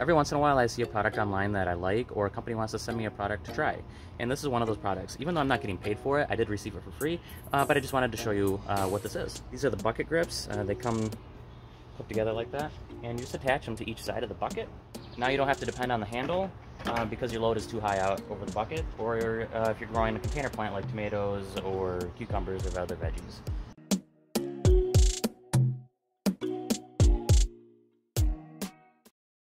Every once in a while I see a product online that I like or a company wants to send me a product to try. And this is one of those products. Even though I'm not getting paid for it, I did receive it for free, uh, but I just wanted to show you uh, what this is. These are the bucket grips. Uh, they come put together like that. And you just attach them to each side of the bucket. Now you don't have to depend on the handle uh, because your load is too high out over the bucket, or uh, if you're growing a container plant like tomatoes or cucumbers or other veggies.